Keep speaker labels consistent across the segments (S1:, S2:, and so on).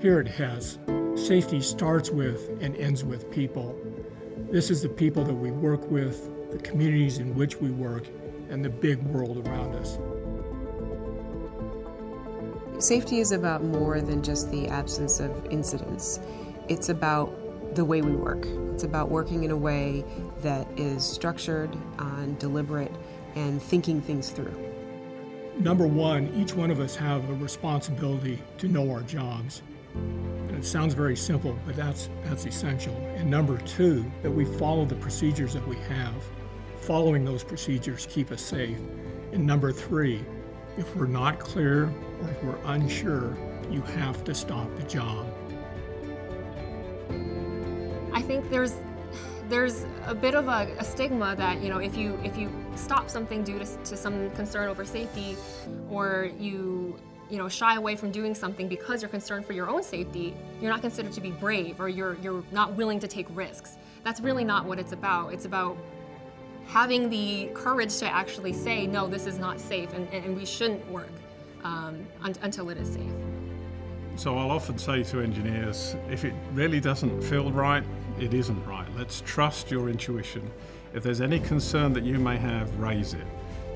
S1: Here at Hess, safety starts with and ends with people. This is the people that we work with, the communities in which we work, and the big world around us.
S2: Safety is about more than just the absence of incidents. It's about the way we work. It's about working in a way that is structured uh, and deliberate and thinking things through.
S1: Number one, each one of us have a responsibility to know our jobs. It sounds very simple, but that's, that's essential. And number two, that we follow the procedures that we have. Following those procedures keep us safe. And number three, if we're not clear or if we're unsure, you have to stop the job.
S3: I think there's there's a bit of a, a, stigma that you know if you if you stop something due to, to some concern over safety or you you know shy away from doing something because you're concerned for your own safety you're not considered to be brave or you're you're not willing to take risks that's really not what it's about it's about having the courage to actually say no this is not safe and, and we shouldn't work um, un until it is safe
S4: so I'll often say to engineers if it really doesn't feel right it isn't right. Let's trust your intuition. If there's any concern that you may have, raise it.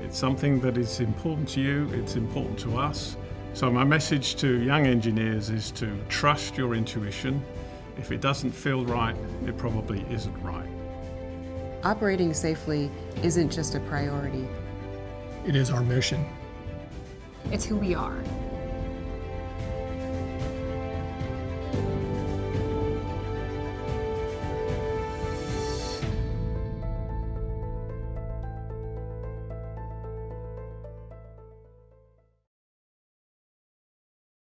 S4: It's something that is important to you, it's important to us. So my message to young engineers is to trust your intuition. If it doesn't feel right, it probably isn't right.
S2: Operating safely isn't just a priority.
S1: It is our mission.
S3: It's who we are.